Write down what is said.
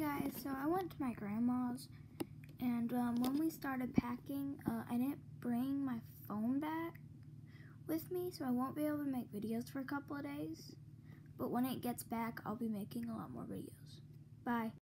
Guys, so I went to my grandma's and um, when we started packing, uh, I didn't bring my phone back with me, so I won't be able to make videos for a couple of days. But when it gets back, I'll be making a lot more videos. Bye.